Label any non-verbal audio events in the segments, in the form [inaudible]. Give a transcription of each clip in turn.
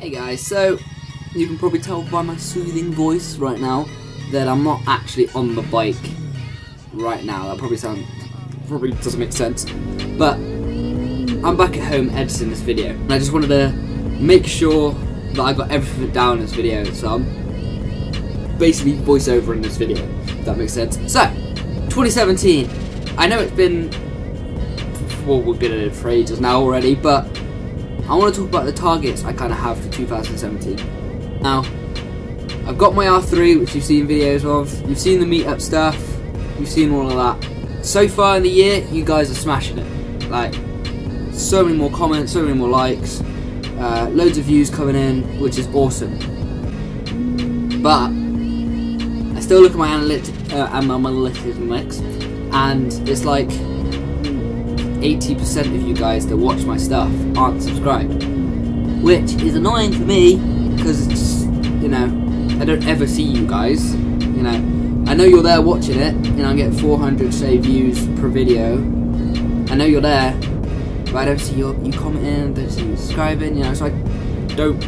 Hey guys, so you can probably tell by my soothing voice right now that I'm not actually on the bike right now. That probably sounds probably doesn't make sense, but I'm back at home editing this video, and I just wanted to make sure that I got everything down in this video. So I'm basically voiceover in this video. If that makes sense. So 2017. I know it's been well, we've been in it for ages now already, but I want to talk about the targets I kind of have for 2017. Now, I've got my R3, which you've seen videos of. You've seen the meetup stuff. You've seen all of that. So far in the year, you guys are smashing it. Like, so many more comments, so many more likes, uh, loads of views coming in, which is awesome. But I still look at my analytics, uh, and my analytics and it's like 80% of you guys that watch my stuff aren't subscribed. Which is annoying for me because it's, you know, I don't ever see you guys. You know, I know you're there watching it, and I get 400 say views per video. I know you're there, but I don't see you, you commenting, don't see you subscribing, you know, so I don't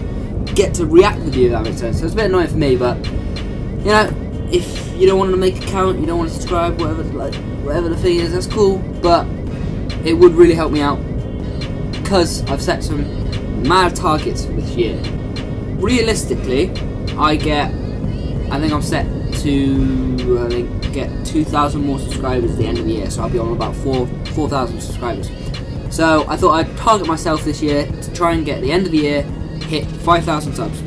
get to react with you, that makes sense. So it's a bit annoying for me, but, you know, if you don't want to make a account, you don't want to subscribe, whatever, like, whatever the thing is, that's cool, but it would really help me out because I've set some mad targets for this year. Realistically, I get, I think I'm set to, I think, get 2,000 more subscribers at the end of the year, so I'll be on about 4 4,000 subscribers. So I thought I'd target myself this year to try and get at the end of the year hit 5,000 subs,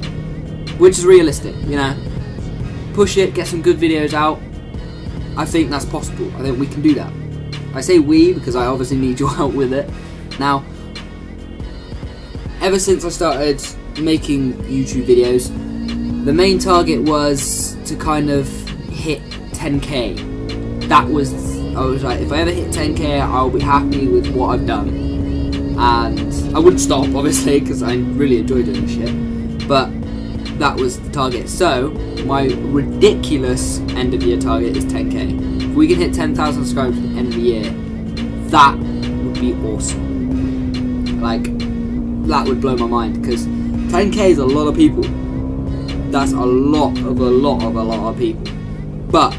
which is realistic, you know. Push it, get some good videos out. I think that's possible. I think we can do that. I say we because I obviously need your [laughs] help with it. Now, ever since I started making YouTube videos, the main target was to kind of hit 10k. That was, I was like, if I ever hit 10k, I'll be happy with what I've done. And I wouldn't stop, [laughs] obviously, because I really enjoy doing this shit. But that was the target. So, my ridiculous end of year target is 10k. If we can hit 10,000 subscribers at the end of the year, that would be awesome. Like, that would blow my mind because 10k is a lot of people. That's a lot of a lot of a lot of people. But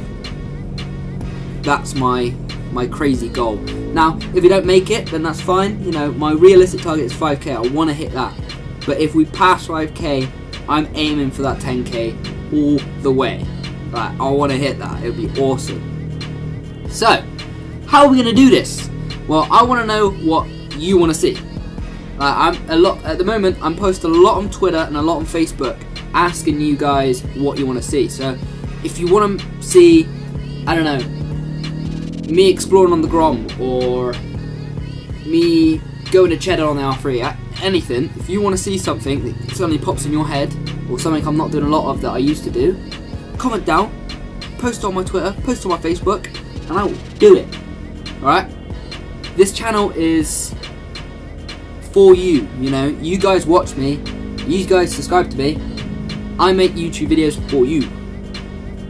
that's my my crazy goal. Now, if you don't make it, then that's fine. You know, my realistic target is 5k. I want to hit that. But if we pass 5k, I'm aiming for that 10k all the way. Like, I want to hit that. It would be awesome. So, how are we going to do this? Well, I want to know what you want to see. Uh, I'm a lot at the moment. I'm posting a lot on Twitter and a lot on Facebook, asking you guys what you want to see. So, if you want to see, I don't know, me exploring on the Grom or me going to cheddar on the R3, anything. If you want to see something that suddenly pops in your head or something I'm not doing a lot of that I used to do, comment down, post on my Twitter, post on my Facebook, and I will do it. Alright? This channel is for you, you know. You guys watch me, you guys subscribe to me. I make YouTube videos for you.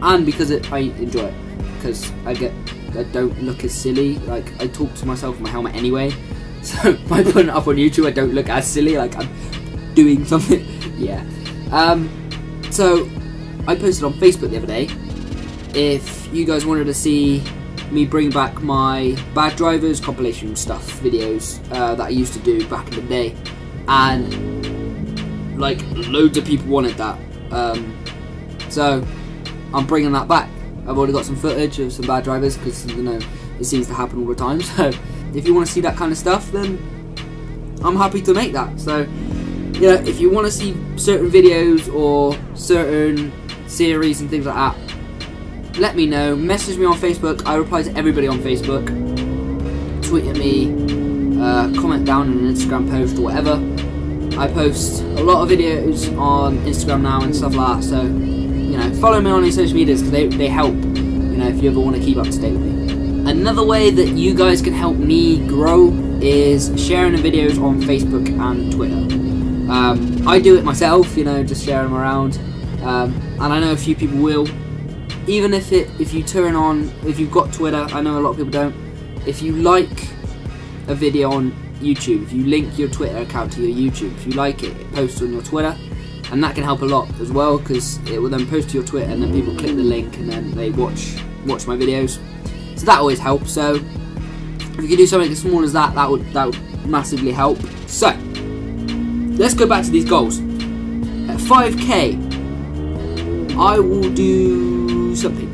And because it, I enjoy it. Because I get, I don't look as silly. Like, I talk to myself with my helmet anyway. [laughs] So, by putting it up on YouTube, I don't look as silly. Like, I'm doing something. [laughs] yeah. Um, so, I posted on Facebook the other day. If you guys wanted to see me bring back my bad drivers compilation stuff videos uh, that I used to do back in the day, and like loads of people wanted that. Um, so I'm bringing that back. I've already got some footage of some bad drivers because you know it seems to happen all the time. [laughs] So if you want to see that kind of stuff, then I'm happy to make that. So you know, if you want to see certain videos or certain series and things like that, let me know. Message me on Facebook. I reply to everybody on Facebook. Tweet at me. Uh, comment down in an Instagram post or whatever. I post a lot of videos on Instagram now and stuff like that. So, you know, follow me on any social medias because they, they help, you know, if you ever want to keep up to date with me. Another way that you guys can help me grow is sharing the videos on Facebook and Twitter. Um, I do it myself, you know, just share them around. Um, and I know a few people will even if it if you turn on if you've got Twitter, I know a lot of people don't. If you like a video on YouTube, if you link your Twitter account to your YouTube, if you like it, it posts on your Twitter. and that can help a lot as well because it will then post to your Twitter, and then people click the link and then they watch watch my videos. So that always helps. So if you could do something as small as that, that would that would massively help. So let's go back to these goals. At 5k, I will do something.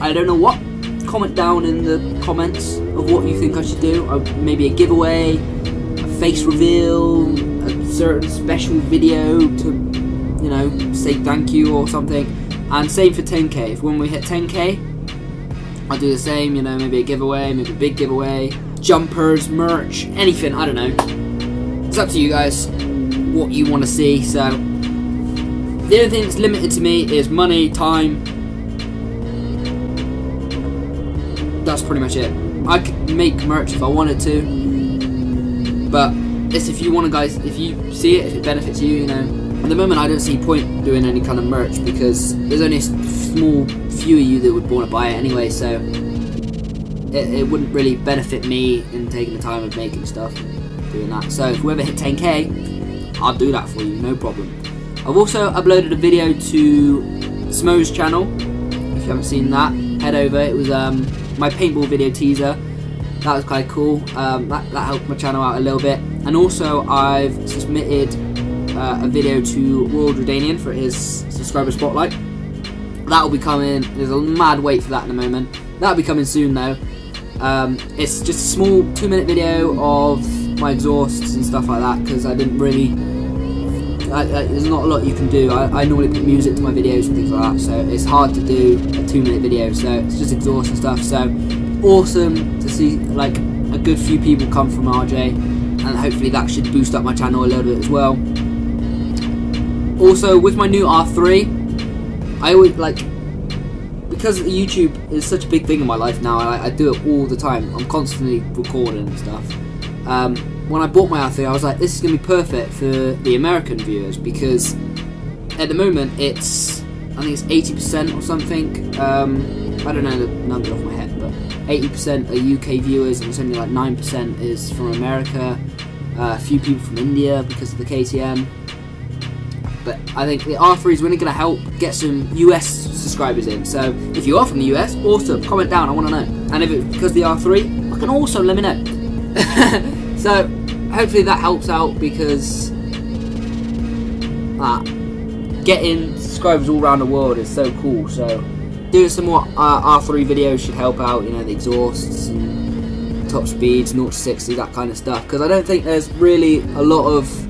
I don't know what. Comment down in the comments of what you think I should do. Uh, maybe a giveaway, a face reveal, a certain special video to, you know, say thank you or something. And same for 10k. If when we hit 10k, I'll do the same. You know, maybe a giveaway, maybe a big giveaway, jumpers, merch, anything. I don't know. It's up to you guys what you want to see. So the only thing that's limited to me is money, time. That's pretty much it. I could make merch if I wanted to, but it's if you want to, guys. If you see it, if it benefits you, you know. At the moment, I don't see point doing any kind of merch because there's only small few of you that would want to buy it anyway. So it, it wouldn't really benefit me in taking the time of making stuff, doing that. So if we ever hit 10k, I'll do that for you, no problem. I've also uploaded a video to Smo's channel. If you haven't seen that, head over. It was um, my paintball video teaser. That was quite cool. Um, that, that helped my channel out a little bit. And also, I've submitted uh, a video to RoyalJordanian for his subscriber spotlight. That will be coming. There's a mad wait for that in the moment. That'll be coming soon though. Um, it's just a small two minute video of my exhausts and stuff like that because I didn't really I, I, there's not a lot you can do. I, I, normally put music to my videos and things like that, so it's hard to do a two minute video. So it's just exhaust and stuff. So awesome to see like a good few people come from RJ, and hopefully that should boost up my channel a little bit as well. Also with my new R3, I always like because YouTube is such a big thing in my life now. I, I do it all the time. I'm constantly recording and stuff. Um, when I bought my R3, I was like, this is going to be perfect for the American viewers because at the moment it's, I think it's 80% or something. Um, I don't know the number off my head, but 80% are UK viewers and it's only like 9% is from America. Uh, a few people from India because of the KTM. But I think the R3 is really going to help get some US subscribers in. So if you are from the US, awesome. Comment down, I want to know. And if it's because the R3, I can also let me know. [laughs] so hopefully that helps out because uh, getting subscribers all around the world is so cool. So doing some more uh, R3 videos should help out. You know the exhausts and top speeds, 0 to 60, that kind of stuff. Because I don't think there's really a lot of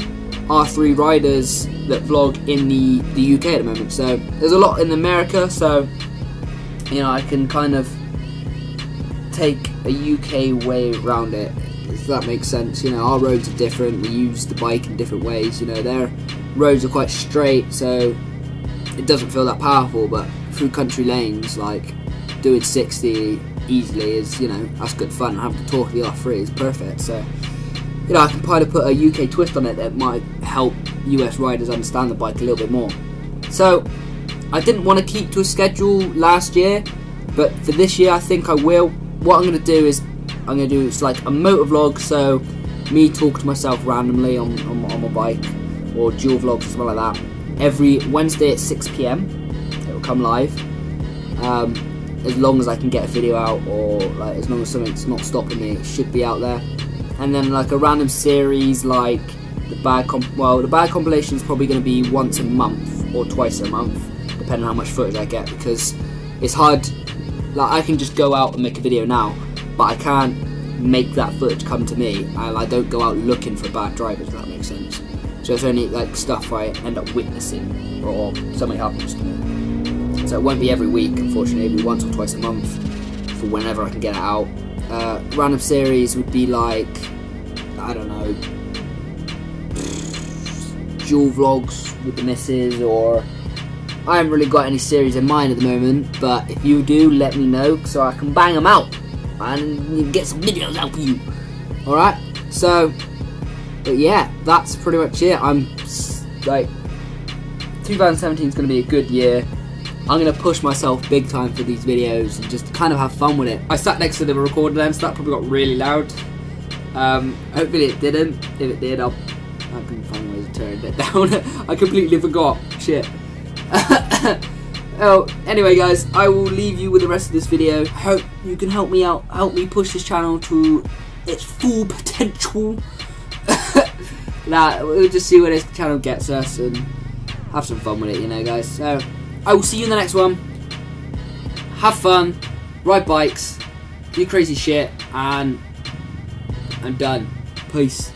R3 riders that vlog in the the UK at the moment. So there's a lot in America. So you know I can kind of take a UK way around it if that makes sense. You know, our roads are different. We use the bike in different ways. You know, their roads are quite straight, so it doesn't feel that powerful. But through country lanes, like doing 60 easily is, you know, that's good fun. Having to talk the R3 is perfect. So, you know, I can probably put a UK twist on it that might help US riders understand the bike a little bit more. So, I didn't want to keep to a schedule last year, but for this year, I think I will. What I'm going to do is I'm going to do it's like a motovlog, so me talk to myself randomly on, on, on my bike, or dual vlogs or something like that. Every Wednesday at 6 pm, it will come live. Um, as long as I can get a video out, or like as long as something's not stopping me, it should be out there. And then like a random series like the bad comp well the bad compilation is probably going to be once a month or twice a month, depending on how much footage I get because it's hard. Like I can just go out and make a video now, but I can't make that footage come to me and I don't go out looking for bad drivers, if that makes sense. So it's only like stuff I end up witnessing or something happens to me. So it won't be every week, unfortunately, it'll be once or twice a month for whenever I can get it out. Uh, random series would be like, I don't know, dual vlogs with the misses or I haven't really got any series in mind at the moment, but if you do, let me know so I can bang them out and get some videos out for you. Alright, so, but yeah, that's pretty much it. I'm like, 2017 is going to be a good year. I'm going to push myself big time for these videos and just kind of have fun with it. I sat next to the recorder lens, so that probably got really loud. Um, hopefully it didn't. If it did, I'll I can find ways to turn it down. [laughs] I completely forgot. Shit. [laughs] oh, anyway, guys, I will leave you with the rest of this video. Hope you can help me out, help me push this channel to its full potential. [laughs] nah, we'll just see where this channel gets us and have some fun with it, you know, guys. So, I will see you in the next one. Have fun, ride bikes, do crazy shit, and I'm done. Peace.